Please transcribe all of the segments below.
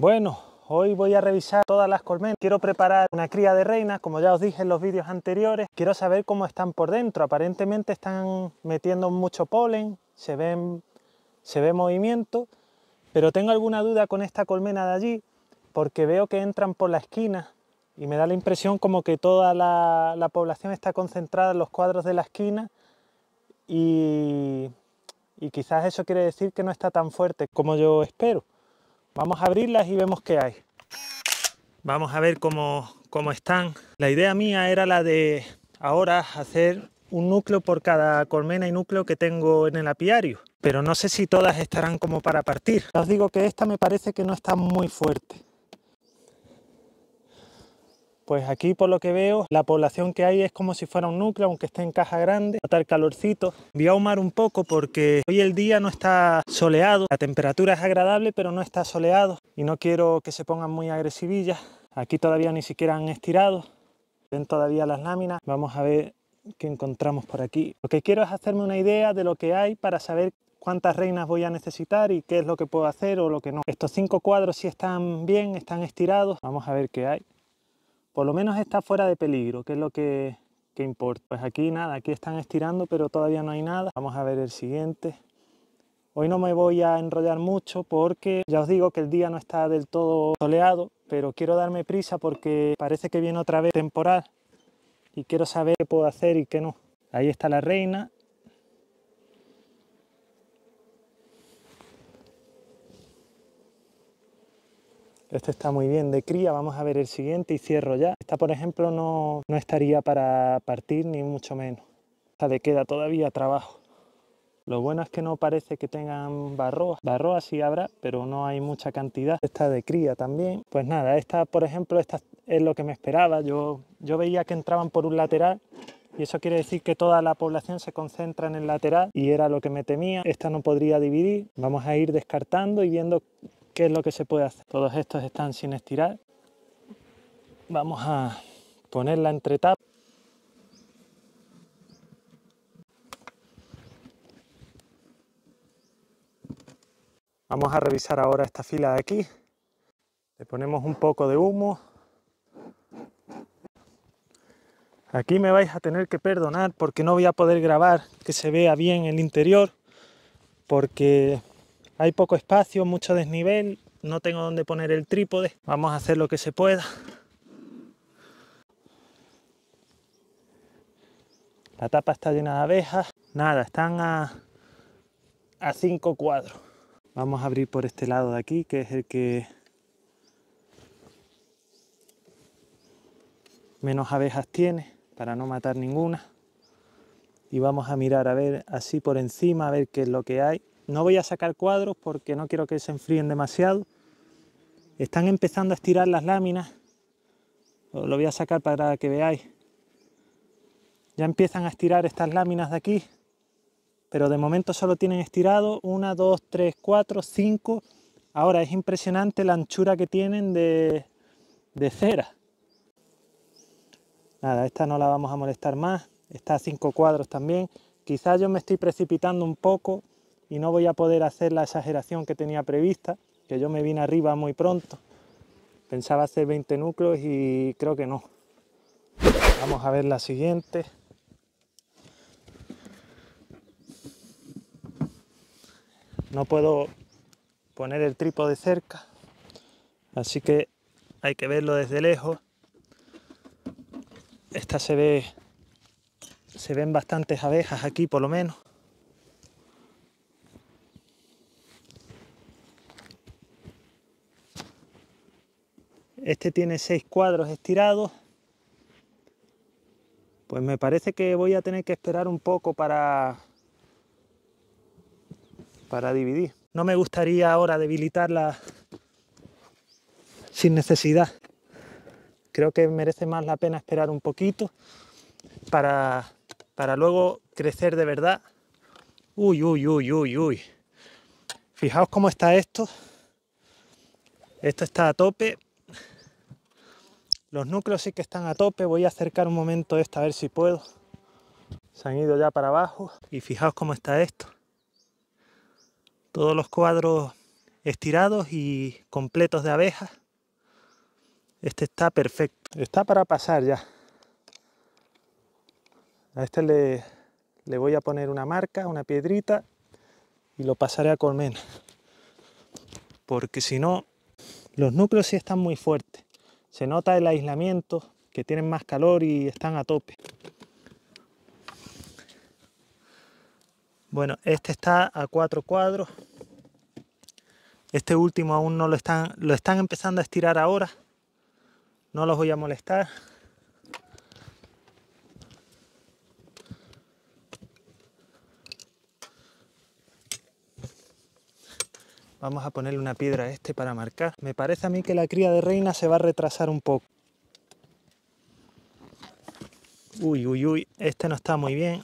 Bueno, hoy voy a revisar todas las colmenas. Quiero preparar una cría de reinas, como ya os dije en los vídeos anteriores. Quiero saber cómo están por dentro. Aparentemente están metiendo mucho polen, se, ven, se ve movimiento, pero tengo alguna duda con esta colmena de allí porque veo que entran por la esquina y me da la impresión como que toda la, la población está concentrada en los cuadros de la esquina y, y quizás eso quiere decir que no está tan fuerte como yo espero. Vamos a abrirlas y vemos qué hay. Vamos a ver cómo, cómo están. La idea mía era la de ahora hacer un núcleo por cada colmena y núcleo que tengo en el apiario. Pero no sé si todas estarán como para partir. Os digo que esta me parece que no está muy fuerte. Pues aquí por lo que veo la población que hay es como si fuera un núcleo, aunque esté en caja grande, nota el calorcito. Voy a ahumar un poco porque hoy el día no está soleado, la temperatura es agradable pero no está soleado y no quiero que se pongan muy agresivillas. Aquí todavía ni siquiera han estirado, ven todavía las láminas. Vamos a ver qué encontramos por aquí. Lo que quiero es hacerme una idea de lo que hay para saber cuántas reinas voy a necesitar y qué es lo que puedo hacer o lo que no. Estos cinco cuadros si están bien, están estirados. Vamos a ver qué hay por lo menos está fuera de peligro, que es lo que, que, importa. Pues aquí nada, aquí están estirando, pero todavía no hay nada. Vamos a ver el siguiente. Hoy no me voy a enrollar mucho porque ya os digo que el día no está del todo soleado, pero quiero darme prisa porque parece que viene otra vez temporal y quiero saber qué puedo hacer y qué no. Ahí está la reina, Este está muy bien de cría, vamos a ver el siguiente y cierro ya. Esta, por ejemplo, no, no estaría para partir ni mucho menos. Esta le queda todavía trabajo. Lo bueno es que no parece que tengan barroas. Barroas sí habrá, pero no hay mucha cantidad. Esta de cría también. Pues nada, esta, por ejemplo, esta es lo que me esperaba. Yo, yo veía que entraban por un lateral y eso quiere decir que toda la población se concentra en el lateral y era lo que me temía. Esta no podría dividir. Vamos a ir descartando y viendo qué es lo que se puede hacer. Todos estos están sin estirar. Vamos a ponerla entre tap. Vamos a revisar ahora esta fila de aquí. Le ponemos un poco de humo. Aquí me vais a tener que perdonar porque no voy a poder grabar que se vea bien el interior porque hay poco espacio, mucho desnivel, no tengo dónde poner el trípode. Vamos a hacer lo que se pueda. La tapa está llena de abejas. Nada, están a, a cinco cuadros. Vamos a abrir por este lado de aquí, que es el que menos abejas tiene, para no matar ninguna. Y vamos a mirar a ver así por encima, a ver qué es lo que hay. No voy a sacar cuadros porque no quiero que se enfríen demasiado. Están empezando a estirar las láminas. Lo voy a sacar para que veáis. Ya empiezan a estirar estas láminas de aquí. Pero de momento solo tienen estirado una, dos, tres, cuatro, cinco. Ahora es impresionante la anchura que tienen de, de cera. Nada, esta no la vamos a molestar más. Está a cinco cuadros también. Quizás yo me estoy precipitando un poco y no voy a poder hacer la exageración que tenía prevista, que yo me vine arriba muy pronto. Pensaba hacer 20 núcleos y creo que no. Vamos a ver la siguiente. No puedo poner el trípode cerca, así que hay que verlo desde lejos. Esta se ve, se ven bastantes abejas aquí por lo menos. Este tiene seis cuadros estirados. Pues me parece que voy a tener que esperar un poco para, para dividir. No me gustaría ahora debilitarla sin necesidad. Creo que merece más la pena esperar un poquito para, para luego crecer de verdad. Uy, uy, uy, uy, uy. Fijaos cómo está esto. Esto está a tope. Los núcleos sí que están a tope, voy a acercar un momento esta a ver si puedo. Se han ido ya para abajo y fijaos cómo está esto. Todos los cuadros estirados y completos de abejas. Este está perfecto. Está para pasar ya. A este le, le voy a poner una marca, una piedrita y lo pasaré a colmena. Porque si no, los núcleos sí están muy fuertes. Se nota el aislamiento, que tienen más calor y están a tope. Bueno, este está a cuatro cuadros. Este último aún no lo están, lo están empezando a estirar ahora. No los voy a molestar. Vamos a ponerle una piedra a este para marcar. Me parece a mí que la cría de reina se va a retrasar un poco. Uy, uy, uy, este no está muy bien.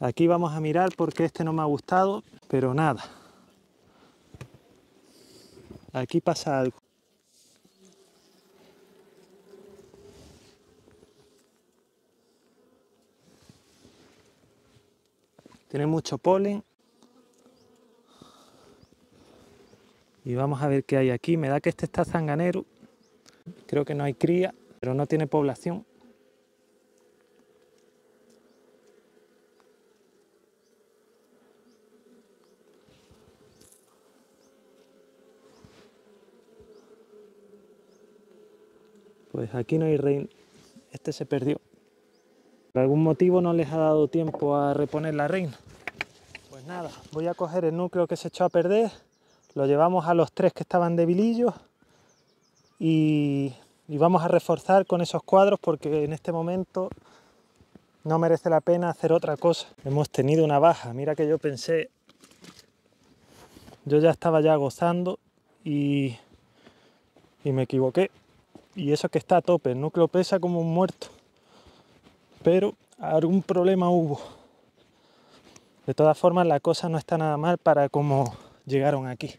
Aquí vamos a mirar porque este no me ha gustado, pero nada. Aquí pasa algo. Tiene mucho polen. Y vamos a ver qué hay aquí. Me da que este está zanganero. Creo que no hay cría, pero no tiene población. Pues aquí no hay reino. Este se perdió. Por algún motivo no les ha dado tiempo a reponer la reina. Pues nada, voy a coger el núcleo que se echó a perder, lo llevamos a los tres que estaban debilillos y, y vamos a reforzar con esos cuadros porque en este momento no merece la pena hacer otra cosa. Hemos tenido una baja, mira que yo pensé, yo ya estaba ya gozando y, y me equivoqué. Y eso que está a tope, el núcleo pesa como un muerto pero algún problema hubo. De todas formas, la cosa no está nada mal para cómo llegaron aquí.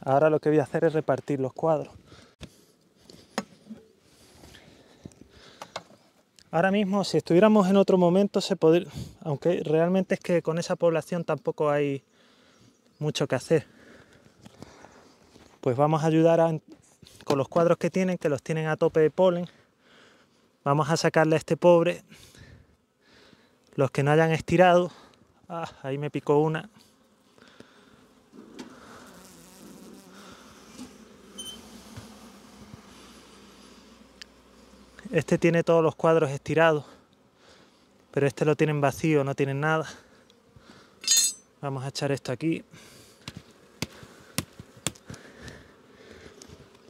Ahora lo que voy a hacer es repartir los cuadros. Ahora mismo, si estuviéramos en otro momento, se podría, aunque realmente es que con esa población tampoco hay mucho que hacer. Pues vamos a ayudar con los cuadros que tienen, que los tienen a tope de polen, Vamos a sacarle a este pobre los que no hayan estirado. Ah, ahí me picó una. Este tiene todos los cuadros estirados, pero este lo tienen vacío, no tienen nada. Vamos a echar esto aquí.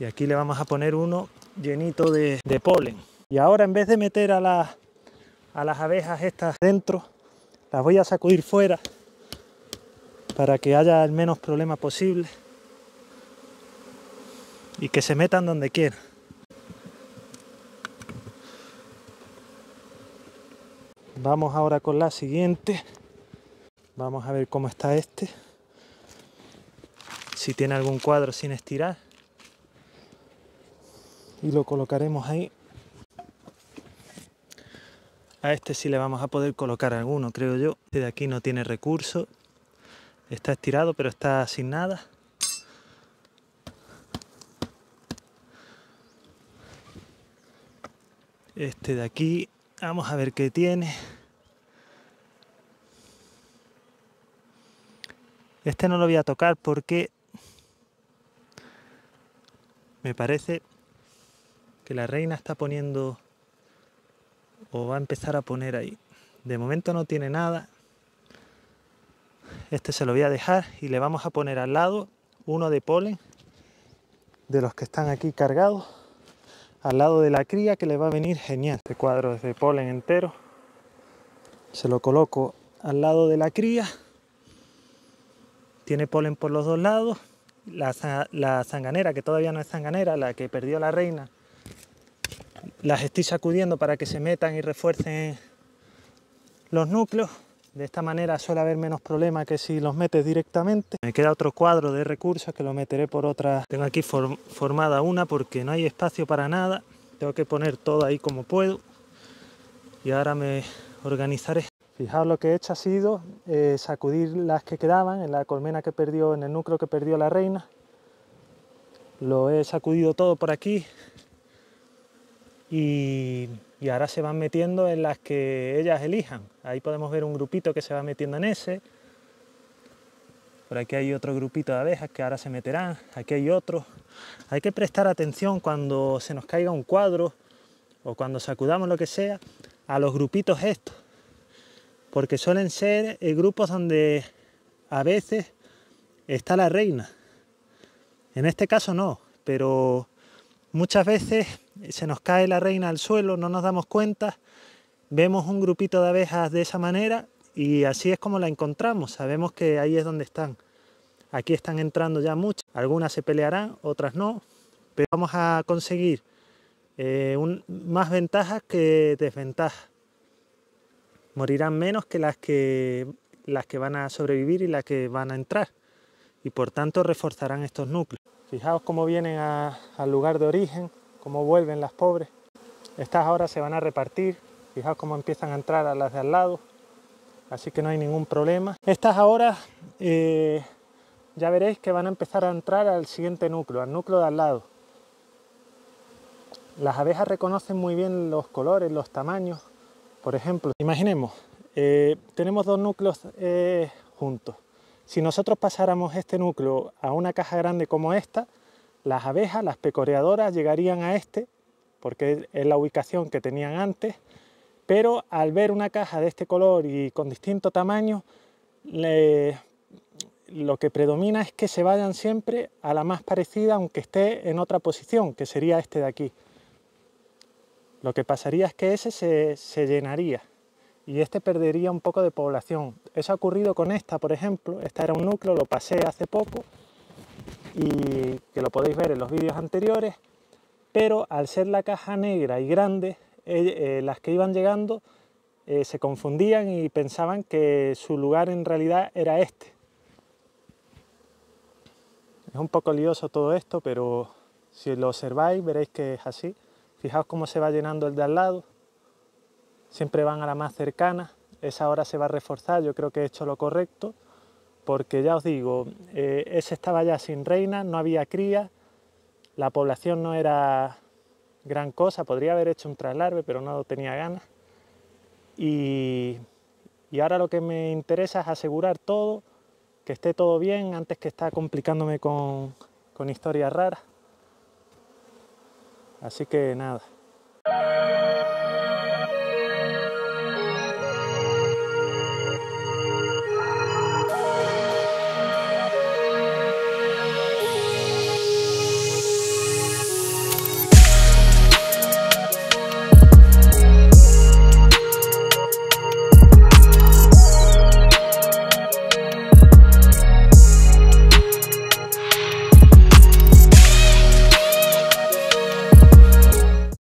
Y aquí le vamos a poner uno llenito de, de polen. Y ahora en vez de meter a, las abejas estas dentro, las voy a sacudir fuera para que haya el menos problema posible y que se metan donde quieran. Vamos ahora con la siguiente. Vamos a ver cómo está este. Si tiene algún cuadro sin estirar. Y lo colocaremos ahí. A este sí le vamos a poder colocar alguno, creo yo. Este de aquí no tiene recurso. Está estirado, pero está sin nada. Este de aquí, vamos a ver qué tiene. Este no lo voy a tocar porque me parece que la reina está poniendo o va a empezar a poner ahí. De momento no tiene nada. Este se lo voy a dejar y le vamos a poner al lado uno de polen de los que están aquí cargados al lado de la cría que le va a venir genial. Este cuadro es de polen entero. Se lo coloco al lado de la cría. Tiene polen por los dos lados. La, la que todavía no es zanganera, la que perdió la reina, las estoy sacudiendo para que se metan y refuercen los núcleos. De esta manera suele haber menos problema que si los metes directamente. Me queda otro cuadro de recursos que lo meteré por otra. Tengo aquí formada una porque no hay espacio para nada. Tengo que poner todo ahí como puedo. Y ahora me organizaré. Fijaos lo que he hecho ha sido eh, sacudir las que quedaban en la colmena que perdió, en el núcleo que perdió la reina. Lo he sacudido todo por aquí y, ahora se van metiendo en las que ellas elijan. Ahí podemos ver un grupito que se va metiendo en ese. Por aquí hay otro grupito de abejas que ahora se meterán. Aquí hay otro. Hay que prestar atención cuando se nos caiga un cuadro o cuando sacudamos lo que sea a los grupitos estos porque suelen ser eh, grupos donde a veces está la reina. En este caso no, pero muchas veces se nos cae la reina al suelo, no nos damos cuenta, vemos un grupito de abejas de esa manera y así es como la encontramos, sabemos que ahí es donde están. Aquí están entrando ya muchas, algunas se pelearán, otras no, pero vamos a conseguir eh, más ventajas que desventajas morirán menos que las que, las que van a sobrevivir y las que van a entrar y por tanto reforzarán estos núcleos. Fijaos cómo vienen al lugar de origen, cómo vuelven las pobres. Estas ahora se van a repartir, fijaos cómo empiezan a entrar a las de al lado, así que no hay ningún problema. Estas ahora eh, ya veréis que van a empezar a entrar al siguiente núcleo, al núcleo de al lado. Las abejas reconocen muy bien los colores, los tamaños, por ejemplo, imaginemos, eh, tenemos dos núcleos eh, juntos. Si nosotros pasáramos este núcleo a una caja grande como esta, las abejas, las pecoreadoras, llegarían a este, porque es la ubicación que tenían antes, pero al ver una caja de este color y con distinto tamaño, lo que predomina es que se vayan siempre a la más parecida, aunque esté en otra posición, que sería este de aquí. Lo que pasaría es que ese se, llenaría y este perdería un poco de población. Eso ha ocurrido con esta, por ejemplo. Esta era un núcleo, lo pasé hace poco y que lo podéis ver en los vídeos anteriores, pero al ser la caja negra y grande, eh, eh, las que iban llegando eh, se confundían y pensaban que su lugar en realidad era este. Es un poco lioso todo esto, pero si lo observáis veréis que es así. Fijaos cómo se va llenando el de al lado. Siempre van a la más cercana. Esa hora se va a reforzar. Yo creo que he hecho lo correcto. Porque ya os digo, eh, ese estaba ya sin reina, no había cría. La población no era gran cosa. Podría haber hecho un traslarve, pero no tenía ganas. Y, ahora lo que me interesa es asegurar todo, que esté todo bien antes que estar complicándome con, con historias raras. Así que nada.